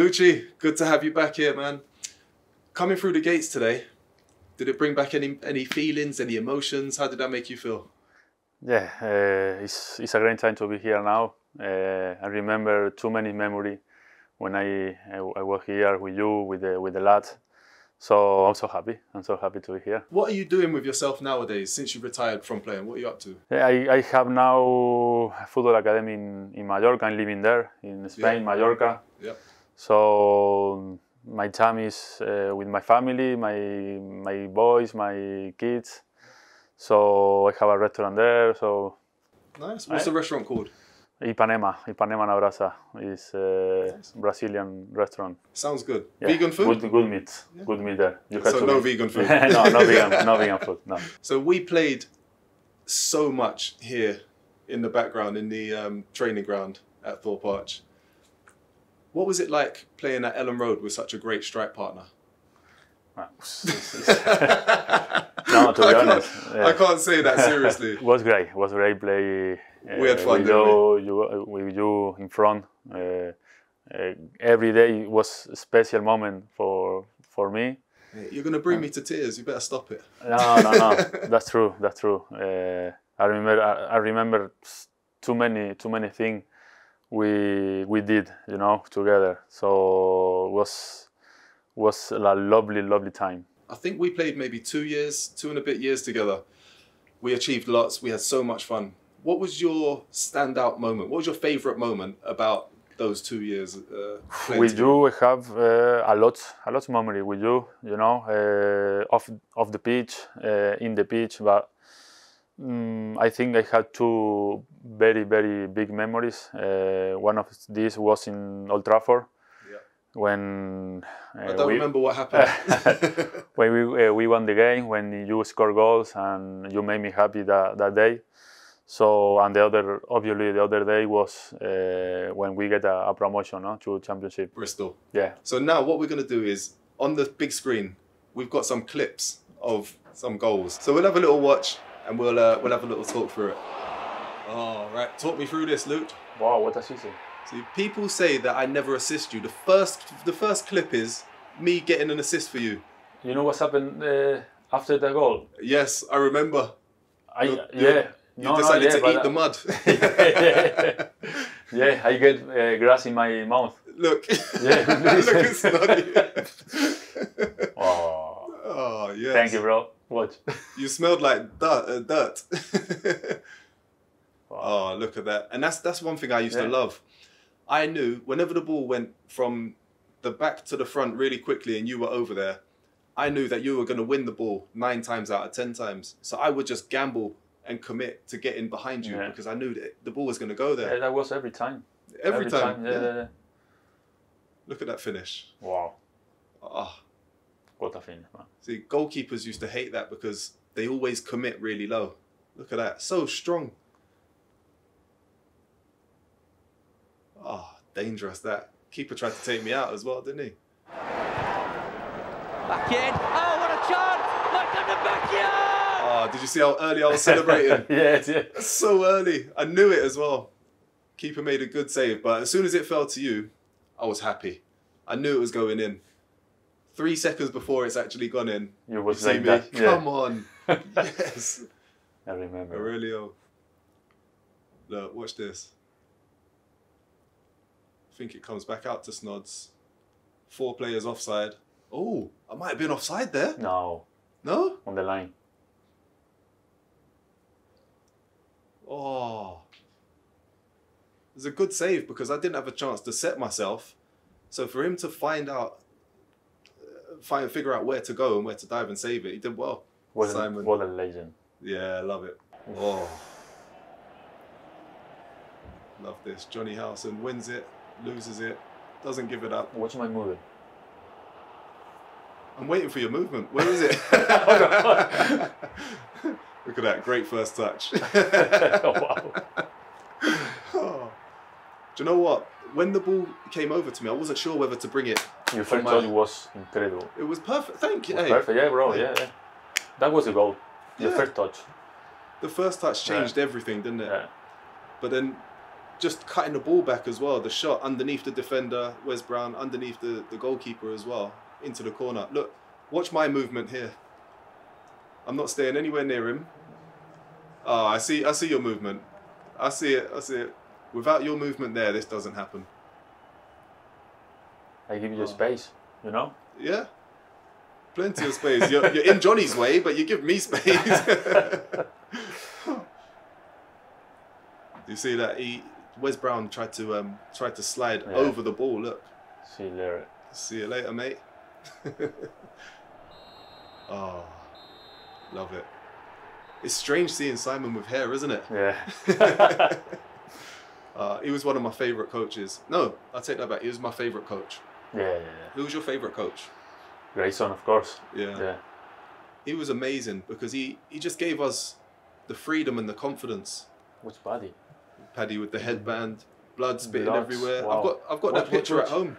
Lucci, good to have you back here, man. Coming through the gates today, did it bring back any any feelings, any emotions? How did that make you feel? Yeah, uh, it's, it's a great time to be here now. Uh, I remember too many memory when I, I, I was here with you, with the, with the lads. So I'm so happy. I'm so happy to be here. What are you doing with yourself nowadays since you retired from playing? What are you up to? Yeah, I, I have now a football academy in, in Mallorca. I'm living there in Spain, Yeah. Mallorca. Yeah. So my time is uh, with my family, my my boys, my kids. So I have a restaurant there. So Nice. What's the restaurant called? Ipanema, Ipanema na Brasa is a Brazilian restaurant. Sounds good. Yeah, Vegan food? Good, good meat. Good meat there. You So no vegan food. no, no vegan, no vegan food. No. So we played so much here in the background in the um, training ground at Thorp Arch. What was it like playing at Elland Road with such a great strike partner? no, to be I can't- yeah. I can't say that seriously. It was great. It was great play. Uh, We had fun, with didn't you, you, with you in front. Uh, uh, every day was a special moment for for me. You're gonna bring me to tears. You better stop it. No, no, no. That's true. That's true. Uh, I remember. I, I remember too many, too many things we we did, you know, together. So it was was a lovely, lovely time. I think we played maybe two years, two and a bit years together. We achieved lots. We had so much fun. What was your standout moment? What was your favorite moment about those two years? Uh, with together? we have uh, a lot a lot of memory with you you know uh, off off the pitch uh, in the pitch but mm, I think I had two very very big memories uh, one of these was in Old Trafford Yeah. when uh, I don't we, remember what happened. when we uh, we won the game when you scored goals and you made me happy that, that day so and the other obviously the other day was uh, when we get a, a promotion no, to championship Bristol. yeah So now what we're going to do is on the big screen, we've got some clips of some goals. So we'll have a little watch and we'll uh, we'll have a little talk through it. All right, talk me through this, Luke. Wow, what a say? See, people say that I never assist you. The first the first clip is me getting an assist for you. You know what's happened uh, after the goal? Yes, I remember. I You- yeah. You no, no, decided yeah, to eat uh, the mud. yeah, yeah, I get uh, grass in my mouth. Look. Yeah. Look at Snoddy. Oh, oh, yes. thank you, bro. Watch. You smelled like dirt. Uh, dirt. oh, look at that! And that's that's one thing I used to love. I knew whenever the ball went from the back to the front really quickly, and you were over there, I knew that you were going to win the ball nine times out of ten times. So I would just gamble and commit to get in behind you Yeah. because I knew that the ball was going to go there Yeah, that was every time. every, time. Yeah, yeah. yeah, yeah. Look at that finish. Wow, Ah, what a finish, man. see, goalkeepers used to hate that because they always commit really low. Look at that, so strong. Ah, dangerous that. Keeper tried to take me out as well, didn't he? Back in. Oh, what a chance! Michael Nabacchio! Ah, did you see how early I was celebrating? yes, yeah. so early. I knew it as well. Keeper made a good save, but as soon as it fell to you, I was happy. I knew it was going in. Three seconds before it's actually gone in, You was you like me. that. Yeah. Come on. yes. I remember. Aurelio. Look, watch this. I think it comes back out to Snods. Four players offside. Oh, I might have been offside there. No, No? on the line. Oh. It was a good save because I didn't have a chance to set myself. So for him to find out, find figure out where to go and where to dive and save it, he did well. What a, Simon. what a legend. Yeah, I love it. Oh. Love this. Jonny Howson wins it, loses it, doesn't give it up. Watch my movie. I'm waiting for your movement. Where is it? Oh, Look at that. Great first touch. Oh, wow. Oh. Do you know what? When the ball came over to me, I wasn't sure whether to bring it. Your first touch was incredible. It was perfect. Thank you. Hey, Perfect, yeah, bro. Hey. Yeah, yeah. That was a goal. The Yeah. first touch. The first touch Yeah. changed everything, didn't it? Yeah. But then just cutting the ball back as well. The shot underneath the defender, Wes Brown, underneath the, the goalkeeper as well, into the corner. Look, watch my movement here. I'm not staying anywhere near him. Oh, I see I see your movement. I see it, I see it. Without your movement there, this doesn't happen. I give you Oh. space, you know. Yeah. Plenty of space. You're, you're in Jonny's way, but you give me space. you see that he Wes Brown tried to um tried to slide Yeah. over the ball. Look, See you later. see you later, mate. oh, love it. It's strange seeing Simon with hair, isn't it? Yeah. Uh, he was one of my favorite coaches. No, I take that back. He was my favorite coach. Yeah, yeah, yeah. Who was your favorite coach? Grayson, of course. Yeah. Yeah. he was amazing because he, he just gave us the freedom and the confidence. Which body? Paddy with the mm-hmm. headband, blood spitting Bloods, everywhere. wow. I've got I've got that picture at home.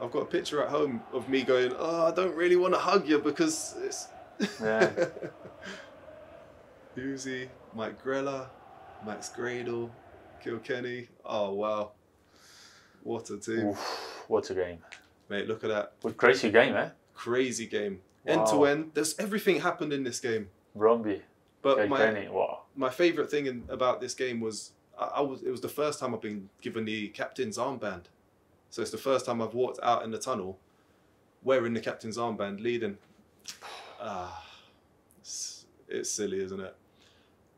I've got a picture at home of me going, oh, I don't really want to hug you because it's. Yeah. Uzi, Mike Grella, Max Gradel, Kilkenny. Oh wow, what a team, Oof, what a game. mate! Look at that What crazy game, eh? crazy game, Wow. end to end. There's everything happened in this game. Bromby, But my wow. my favorite thing in, about this game was I, I was it was the first time I've been given the captain's armband. So it's the first time I've walked out in the tunnel wearing the captain's armband, leading. Ah, it's, it's silly, isn't it?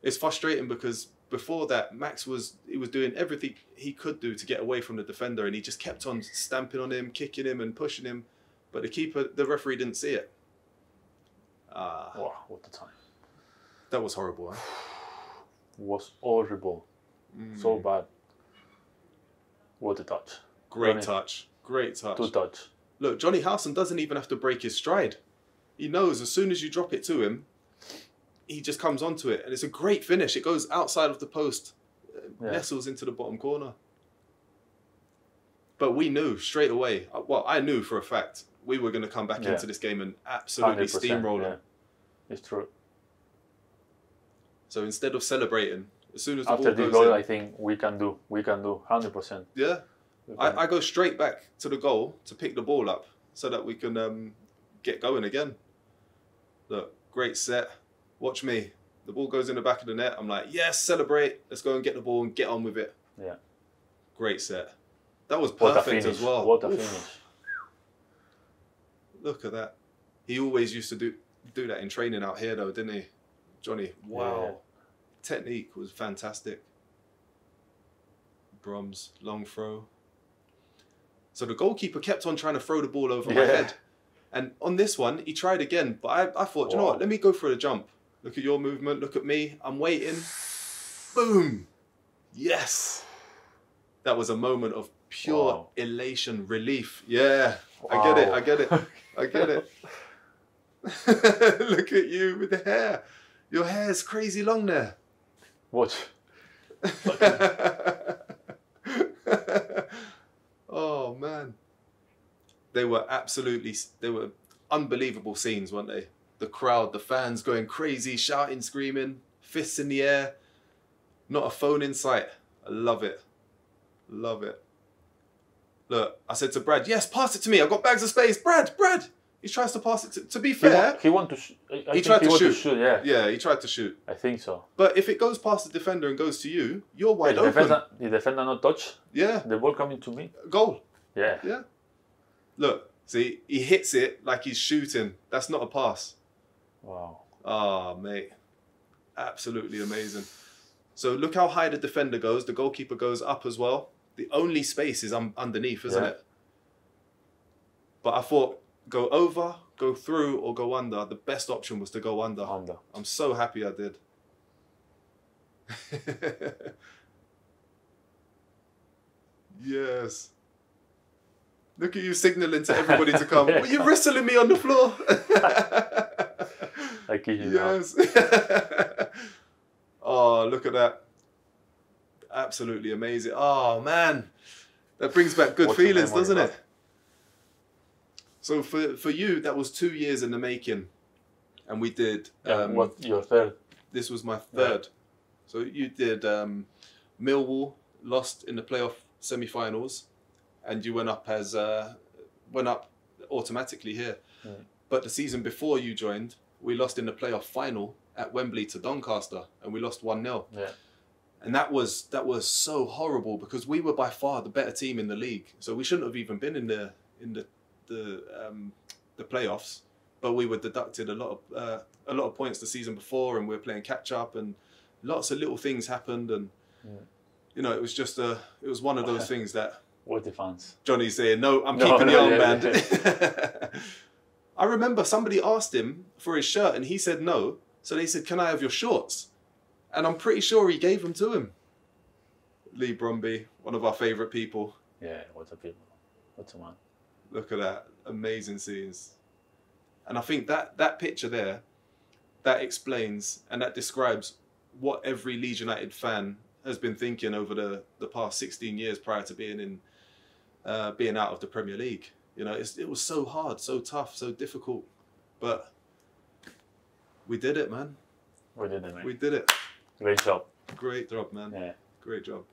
It's frustrating because before that, Max was he was doing everything he could do to get away from the defender, and he just kept on stamping on him, kicking him, and pushing him. But the keeper, the referee, didn't see it. Ah, Wow, what the time. that was horrible. Huh? Was horrible. So Mm. bad. What a touch. Great Jonny. touch. Great touch. Two touch. Look, Jonny Howson doesn't even have to break his stride. He knows as soon as you drop it to him, he just comes onto it. And it's a great finish. It goes outside of the post, uh, Yeah. nestles into the bottom corner. But we knew straight away, uh, well, I knew for a fact, we were going to come back Yeah. into this game and absolutely 100%, steamroll yeah. It's true. So instead of celebrating, as soon as the After ball goes goal, in, I think we can do. We can do 100%. yeah, I, I go straight back to the goal to pick the ball up so that we can um, get going again. Look, great set. Watch me. The ball goes in the back of the net. I'm like, yes, celebrate. Let's go and get the ball and get on with it. Yeah. Great set. That was perfect as well. What a Oof, finish. Look at that. He always used to do do that in training out here, though, didn't he, Jonny? Wow. Yeah. Technique was fantastic. Brom's long throw. So the goalkeeper kept on trying to throw the ball over my head. And on this one, he tried again. But I, I thought, "Do you know what? Let me go for a jump. Look at your movement. Look at me. I'm waiting. Boom. Yes. That was a moment of pure Wow. elation, relief. Yeah. I get it. I get it. I get it. Look at you with the hair. Your hair's crazy long there. What? oh man, they were absolutely they were unbelievable scenes, weren't they? The crowd, the fans going crazy, shouting, screaming, fists in the air. Not a phone in sight. I love it. Love it. Look, I said to Brad, yes, pass it to me. I've got bags of space. Brad, Brad. He tries to pass it to, to be He, fair. he want to. Sh- He think tried he to shoot. to shoot. Yeah. Yeah, he tried to shoot. I think so. But if it goes past the defender and goes to you, you're Yeah, wide the open. defender, the defender not touch Yeah, the ball coming to me. goal. Yeah. Yeah. Look, see, he hits it like he's shooting. That's not a pass. Wow. Ah, mate. Absolutely amazing. So look how high the defender goes. The goalkeeper goes up as well. The only space is um, underneath, isn't Yeah. it? But I thought go over, go through, or go under. The best option was to go under. Under. I'm so happy I did. yes. Look at you signaling to everybody to come. Yeah. Were you wrestling me on the floor? I kid you yes. oh, look at that. Absolutely amazing. Oh, man. That brings back good feelings, doesn't it? So for, for you, that was two years in the making. And we did Yeah, um, what your third? this was my third. So you did um, Millwall lost in the playoff semi-finals, and you went up as uh, went up automatically here. Mm. But the season before you joined, we lost in the playoff final at Wembley to Doncaster, and we lost one 0 Yeah. and that was that was so horrible because we were by far the better team in the league. So we shouldn't have even been in the in the the um, the playoffs. But we were deducted a lot of uh, a lot of points the season before, and we were playing catch up, and lots of little things happened, and Mm. you know it was just a it was one of those things that the fans. Jonny's saying, "No, I'm No, keeping the no, armband." yeah, I remember somebody asked him for his shirt, and he said no. So they said, "Can I have your shorts?" And I'm pretty sure he gave them to him. Leigh Bromby, one of our favourite people. Yeah, what a people. What a man. Look at that, amazing scenes. And I think that that picture there, that explains and that describes what every Leeds United fan has been thinking over the, the past 16 years prior to being in, uh, being out of the Premier League. You know, it's, it was so hard, so tough, so difficult, but we did it, man. We did it, man. We did it. Great job. Great job, man. Yeah. Great job.